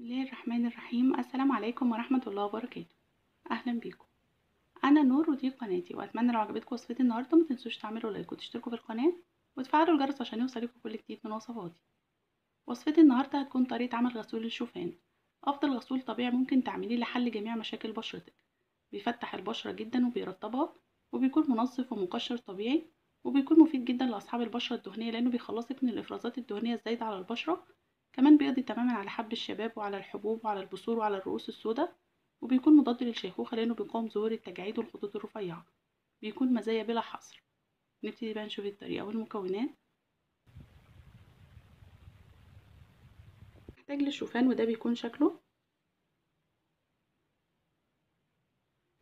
بسم الله الرحمن الرحيم. السلام عليكم ورحمة الله وبركاته. أهلا بيكم. أنا نور ودي قناتي وأتمنى لو عجبتكم وصفتي النهاردة متنسوش تعملوا لايك وتشتركوا في القناة وتفعلوا الجرس عشان يوصلكوا كل جديد من وصفاتي. وصفتي النهاردة هتكون طريقة عمل غسول الشوفان. أفضل غسول طبيعي ممكن تعمليه لحل جميع مشاكل بشرتك. بيفتح البشرة جدا وبيرطبها وبيكون منظف ومقشر طبيعي وبيكون مفيد جدا لأصحاب البشرة الدهنية لأنه بيخلصك من الإفرازات الدهنية الزايدة على البشرة كمان بيقضي تماما على حب الشباب وعلى الحبوب وعلى البثور وعلى الرؤوس السوداء وبيكون مضاد للشيخوخة لأنه بيقاوم ظهور التجاعيد والخطوط الرفيعة. بيكون مزايا بلا حصر. نبتدي بقى نشوف الطريقة والمكونات. محتاج للشوفان وده بيكون شكله.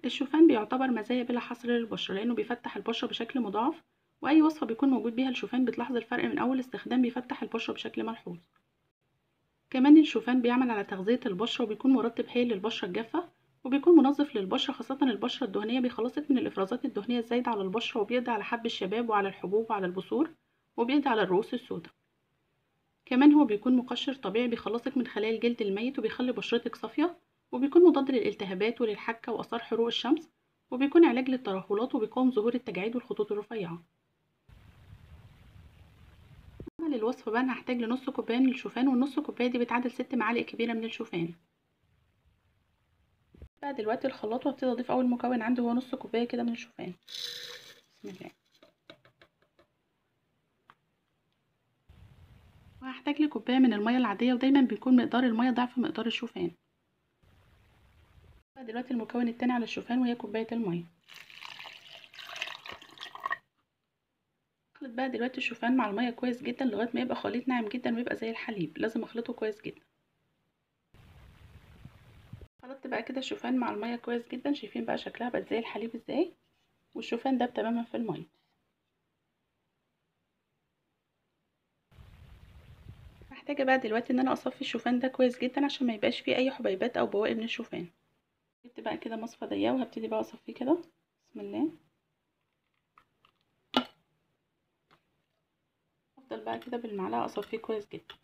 الشوفان بيعتبر مزايا بلا حصر للبشرة لأنه بيفتح البشرة بشكل مضاعف وأي وصفة بيكون موجود بيها الشوفان بتلاحظ الفرق من أول استخدام بيفتح البشرة بشكل ملحوظ. كمان الشوفان بيعمل على تغذية البشرة وبيكون مرطب هايل للبشرة الجافة وبيكون منظف للبشرة خاصة البشرة الدهنية بيخلصك من الإفرازات الدهنية الزايدة على البشرة وبيقضي على حب الشباب وعلى الحبوب وعلى البثور وبيقضي على الرؤوس السوداء. كمان هو بيكون مقشر طبيعي بيخلصك من خلايا الجلد الميت وبيخلي بشرتك صافية وبيكون مضاد للالتهابات وللحكة وآثار حروق الشمس وبيكون علاج للترهلات وبيقاوم ظهور التجاعيد والخطوط الرفيعة. عمل الوصفة بقى أنا هحتاج لنص كوباية من الشوفان والنص كوباية دي بتعادل ست معالق كبيرة من الشوفان. بقى دلوقتي الخلاط وهبتدي أضيف أول مكون عندي هو نص كوباية كده من الشوفان. بسم الله. وهحتاج لكوباية من المية العادية ودايما بيكون مقدار المية ضعف مقدار الشوفان. دلوقتي المكون التاني على الشوفان وهي كوباية المية. بقى دلوقتي الشوفان مع المية كويس جدا لغاية ما يبقى خليط ناعم جدا ويبقى زي الحليب. لازم أخلطه كويس جدا. خلطت بقى كده الشوفان مع المية كويس جدا. شايفين بقى شكلها بقت زي الحليب إزاي؟ والشوفان داب تماما في المية. محتاجة بقى دلوقتي إن أنا أصفي الشوفان ده كويس جدا عشان ما يبقاش فيه أي حبيبات أو بواقي من الشوفان. جبت بقى كده مصفى ضيقة وهبتدي بقى أصفيه كده. بسم الله. بقى كده بالمعلقة اصفيه كويس جدا.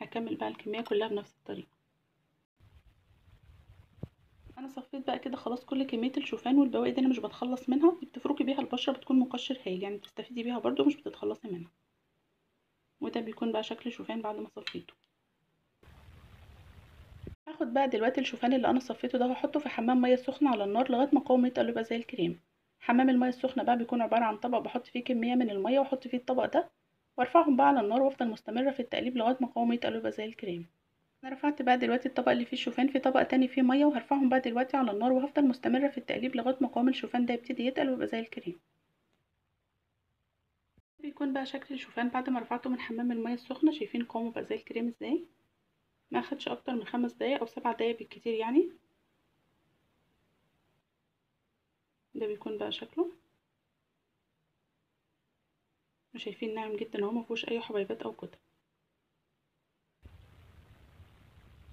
هكمل بقى الكمية كلها بنفس الطريقة. أنا صفيت بقى كده خلاص كل كمية الشوفان والبواقي دي أنا مش بتخلص منها بتفركي بيها البشرة بتكون مقشر هايل يعني بتستفيدي بيها برضو مش بتتخلصي منها. وده بيكون بقى شكل الشوفان بعد ما صفيته. هاخد بقى دلوقتي الشوفان اللي أنا صفيته ده وهحطه في حمام مية سخنة على النار لغاية ما قوامه يتقل يبقى زي الكريم. حمام الميه السخنة بقى بيكون عبارة عن طبق بحط فيه كمية من الميه وأحط فيه الطبق ده وأرفعهم بقى على النار وأفضل مستمرة في التقليب لغاية ما قوامه يتقل يبقى زي الكريم. أنا رفعت بقى دلوقتي الطبق اللي فيه الشوفان في طبق تاني فيه ميه وهرفعهم بقى دلوقتي على النار وهفضل مستمرة في التقليب لغاية ما قوام الشوفان ده يبتدي يتقل ويبقى زي الكريم. بيكون بقى شكل الشوفان بعد ما رفعته من حمام الميه السخنة شايفين قوامه بقى زي الكريم إزاي؟ ما أخدش أكتر من خمس دقايق أو سبع دقايق بالكتير يعني. ده بيكون بقى شكله. شايفين ناعم جدا اهو مفيهوش أي حبيبات أو كتل.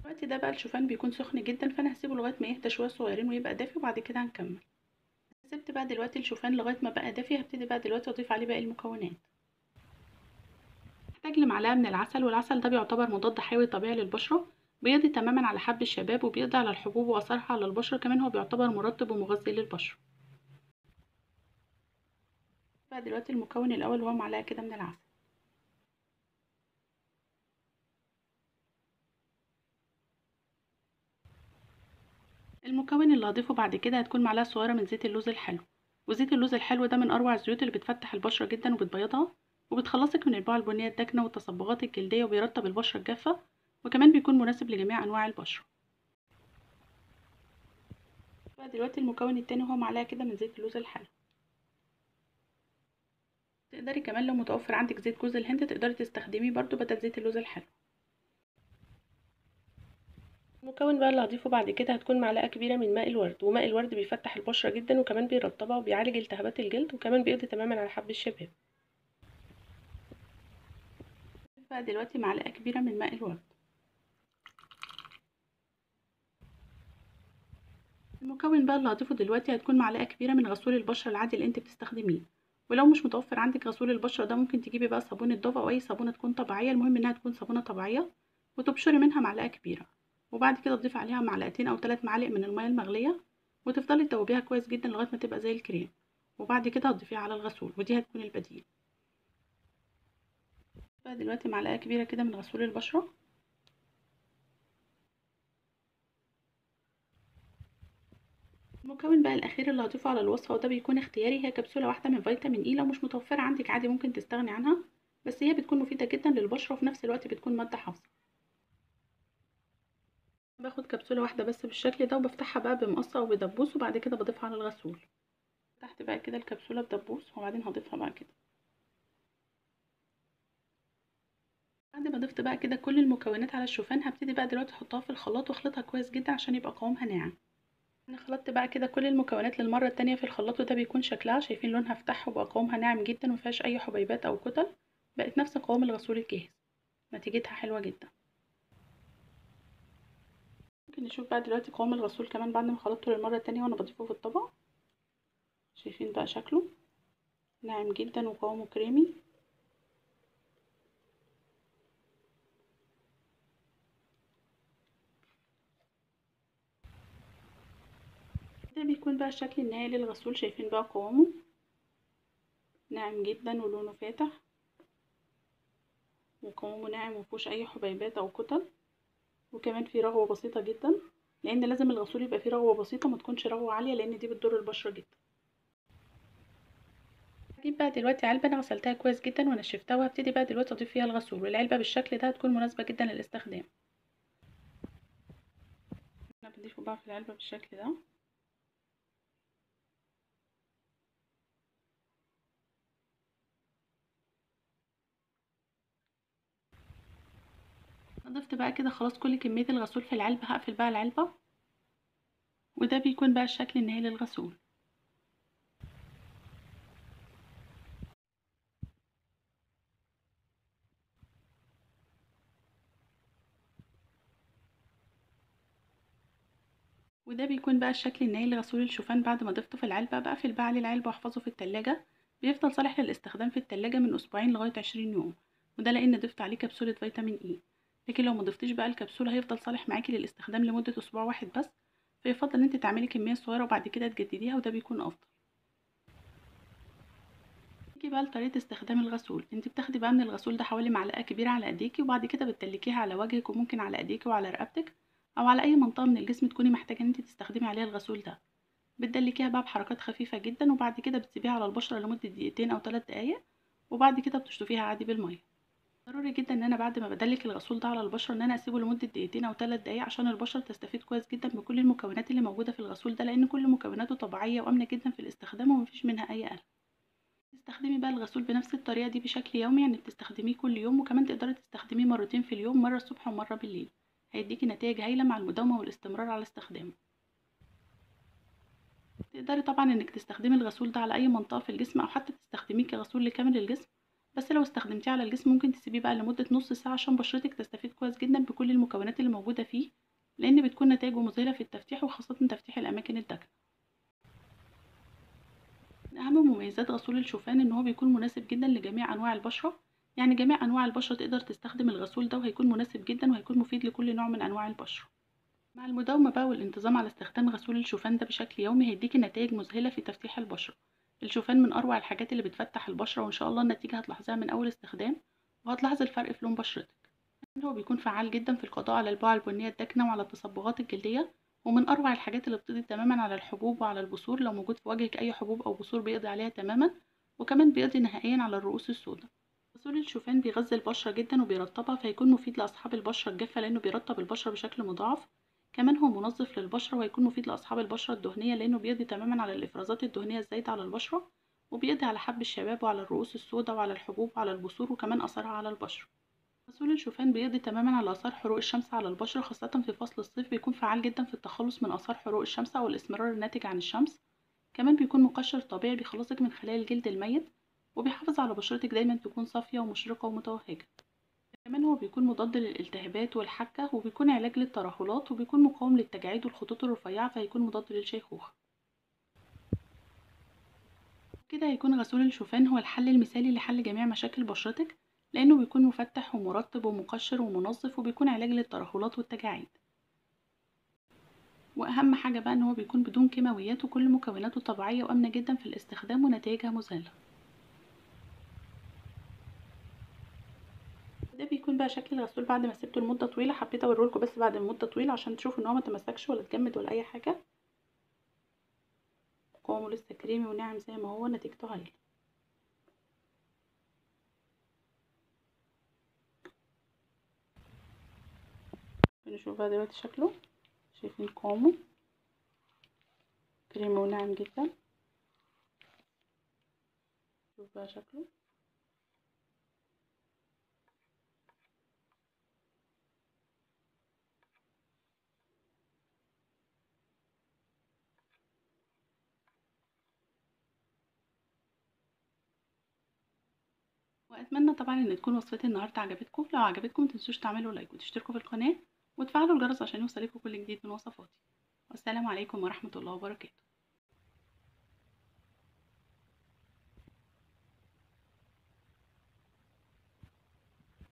الوقت ده بقى الشوفان بيكون سخن جدا فأنا هسيبه لغاية ما يهدى شوية صغيرين ويبقى دافي وبعد كده هنكمل. سبت بقى دلوقتي الشوفان لغاية ما بقى دافي هبتدي بقى دلوقتي أضيف عليه باقي المكونات. محتاج لمعلقة من العسل والعسل ده بيعتبر مضاد حيوي طبيعي للبشرة. بيقضي تماما على حب الشباب وبيقضي على الحبوب واثارها على البشرة. كمان هو بيعتبر مرطب ومغذي للبشرة. بقى دلوقتي المكون الأول هو معلقة كده من العسل. المكون اللي هضيفه بعد كده هتكون معلقة صغيرة من زيت اللوز الحلو. وزيت اللوز الحلو ده من أروع الزيوت اللي بتفتح البشرة جدا وبتبيضها وبتخلصك من البقع البنية الداكنه والتصبغات الجلدية وبيرطب البشرة الجافة وكمان بيكون مناسب لجميع أنواع البشرة. بقى دلوقتي المكون التاني هو معلقة كده من زيت اللوز الحلو. تقدري كمان لو متوفر عندك زيت جوز الهند تقدري تستخدميه برضو بدل زيت اللوز الحلو. المكون بقى اللي هضيفه بعد كده هتكون معلقة كبيرة من ماء الورد وماء الورد بيفتح البشرة جدا وكمان بيرطبها وبيعالج التهابات الجلد وكمان بيقضي تماما على حب الشباب بقى دلوقتي معلقة كبيرة من ماء الورد. المكون بقى اللي هضيفه دلوقتي هتكون معلقة كبيرة من غسول البشرة العادي اللي انت بتستخدميه. ولو مش متوفر عندك غسول البشرة ده ممكن تجيبي بقى صابونة دوف أو أي صابونة تكون طبيعية المهم إنها تكون صابونة طبيعية وتبشري منها معلقة كبيرة. وبعد كده تضيفي عليها معلقتين أو ثلاث معالق من المية المغلية وتفضلي تدوبيها كويس جدا لغاية ما تبقى زي الكريم. وبعد كده هتضيفيها على الغسول ودي هتكون البديل. بقى دلوقتي معلقة كبيرة كده من غسول البشرة. المكون بقى الأخير اللي هضيفه على الوصفة وده بيكون اختياري. هي كبسولة واحدة من فيتامين إي لو مش متوفرة عندك عادي ممكن تستغني عنها بس هي بتكون مفيدة جدا للبشرة وفي نفس الوقت بتكون مادة حافظة. باخد كبسولة واحدة بس بالشكل ده وبفتحها بقى بمقص أو بدبوس وبعد كده بضيفها على الغسول. فتحت بقى كده الكبسولة بدبوس وبعدين هضيفها بقى كده. بعد ما ضفت بقى كده كل المكونات على الشوفان هبتدي بقى دلوقتي أحطها في الخلاط واخلطها كويس جدا عشان يبقى قوامها ناعم. أنا خلطت بقى كده كل المكونات للمرة التانية في الخلاط وده بيكون شكلها. شايفين لونها فتح وبقى قوامها ناعم جدا ومفيهاش أي حبيبات أو كتل. بقت نفس قوام الغسول الجاهز. نتيجتها حلوة جدا. ممكن نشوف بقى دلوقتي قوام الغسول كمان بعد ما خلطته للمرة التانية وأنا بضيفه في الطبق. شايفين بقى شكله. ناعم جدا وقوامه كريمي ده بيكون بقى الشكل النهائي للغسول شايفين بقى قوامه؟ ناعم جدا ولونه فاتح. وقوامه ناعم ومفيهوش أي حبيبات أو كتل. وكمان فيه رغوة بسيطة جدا لأن لازم الغسول يبقى فيه رغوة بسيطة ما تكونش رغوة عالية لأن دي بتضر البشرة جدا. هجيب بقى دلوقتي علبة أنا غسلتها كويس جدا ونشفتها وهبتدي بقى دلوقتي أضيف فيها الغسول. والعلبة بالشكل ده هتكون مناسبة جدا للاستخدام. أنا بضيفه بقى في العلبة بالشكل ده. ضفت بقى كده خلاص كل كمية الغسول في العلبة هقفل بقى العلبة. وده بيكون بقى الشكل النهائي للغسول. وده بيكون بقى الشكل النهائي لغسول الشوفان بعد ما ضفته في العلبة. بقفل بقى عليه العلبة واحفظه في التلاجة. بيفضل صالح للاستخدام في التلاجة من أسبوعين لغاية عشرين يوم. وده لأن ضفت عليه كبسولة فيتامين إي لكن لو ما ضفتيش بقى الكبسولة هيفضل صالح معاكي للاستخدام لمدة أسبوع واحد بس فيفضل إن أنت تعملي كمية صغيرة وبعد كده تجدديها وده بيكون أفضل. نيجي بقى لطريقة استخدام الغسول. أنت بتاخدي بقى من الغسول ده حوالي معلقة كبيرة على ايديكي وبعد كده بتدلكيها على وجهك وممكن على ايديكي وعلى رقبتك أو على أي منطقة من الجسم تكوني محتاجة إن أنت تستخدمي عليها الغسول ده. بتدلكيها بقى بحركات خفيفة جدا وبعد كده بتسيبيها على البشرة لمدة دقيقتين أو ثلاث دقايق وبعد كده بتشطفيها عادي بالمية. ضروري جدا إن أنا بعد ما بدلك الغسول ده على البشرة إن أنا أسيبه لمدة دقيقتين أو ثلاث دقايق عشان البشرة تستفيد كويس جدا بكل المكونات اللي موجودة في الغسول ده لأن كل مكوناته طبيعية وأمنة جدا في الاستخدام ومفيش منها أي قلق. تستخدمي بقى الغسول بنفس الطريقة دي بشكل يومي يعني بتستخدميه كل يوم وكمان تقدري تستخدميه مرتين في اليوم مرة الصبح ومرة بالليل. هيديكي نتائج هايلة مع المداومة والاستمرار على استخدامه. تقدري طبعا إنك تستخدمي الغسول ده على أي منطقة في الجسم أو حتى تستخدميه كغسول لكامل الجسم. بس لو استخدمتيه على الجسم ممكن تسيبيه بقى لمدة نص ساعة عشان بشرتك تستفيد كويس جدا بكل المكونات اللي موجودة فيه لأن بتكون نتائجه مذهلة في التفتيح وخاصة تفتيح الأماكن الداكنة. من أهم مميزات غسول الشوفان إن هو بيكون مناسب جدا لجميع أنواع البشرة. يعني جميع أنواع البشرة تقدر تستخدم الغسول ده وهيكون مناسب جدا وهيكون مفيد لكل نوع من أنواع البشرة. مع المداومة بقى والانتظام على استخدام غسول الشوفان ده بشكل يومي هيديكي نتائج مذهلة في تفتيح البشرة. الشوفان من أروع الحاجات اللي بتفتح البشرة وإن شاء الله النتيجة هتلاحظيها من أول استخدام وهتلاحظي الفرق في لون بشرتك. هو بيكون فعال جدا في القضاء على البقع البنية الداكنة وعلى التصبغات الجلدية ومن أروع الحاجات اللي بتقضي تماما على الحبوب وعلى البثور لو موجود في وجهك أي حبوب أو بثور بيقضي عليها تماما وكمان بيقضي نهائيا على الرؤوس السوداء. غسول الشوفان بيغذي البشرة جدا وبيرطبها فيكون مفيد لأصحاب البشرة الجافة لأنه بيرطب البشرة بشكل مضاعف كمان هو منظف للبشرة وهيكون مفيد لأصحاب البشرة الدهنية لأنه بيقضي تماما على الإفرازات الدهنية الزايدة على البشرة وبيقضي على حب الشباب وعلى الرؤوس السوداء وعلى الحبوب وعلى البثور وكمان أثرها على البشرة. غسول الشوفان بيقضي تماما على آثار حروق الشمس على البشرة خاصة في فصل الصيف بيكون فعال جدا في التخلص من آثار حروق الشمس أو الإسمرار الناتج عن الشمس. كمان بيكون مقشر طبيعي بيخلصك من خلايا الجلد الميت وبيحافظ على بشرتك دايما تكون صافية ومشرقة ومتوهجة. كمان هو بيكون مضاد للالتهابات والحكة وبيكون علاج للترهلات وبيكون مقاوم للتجاعيد والخطوط الرفيعة فهيكون مضاد للشيخوخة كده هيكون غسول الشوفان هو الحل المثالي لحل جميع مشاكل بشرتك لأنه بيكون مفتح ومرطب ومقشر ومنظف وبيكون علاج للترهلات والتجاعيد. وأهم حاجة بقى إن هو بيكون بدون كيماويات وكل مكوناته طبيعية وآمنة جدا في الاستخدام ونتائجها مذهلة. بيكون بقى شكل الغسول بعد ما سبته لمدة طويلة حبيت اوريهولكوا بس بعد مدة طويلة عشان تشوفوا إن هو متمسكش ولا اتجمد ولا أي حاجة. قوامه لسه كريمي وناعم زي ما هو نتيجته هايلة. نشوف بقى دلوقتي شكله. شايفين قوامه. كريمي وناعم جدا. شوف بقى شكله. وأتمنى طبعا إن تكون وصفتي النهارده عجبتكم. لو عجبتكم متنسوش تعملوا لايك وتشتركوا في القناة وتفعلوا الجرس عشان يوصلكوا كل جديد من وصفاتي. والسلام عليكم ورحمة الله وبركاته.